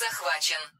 захвачен.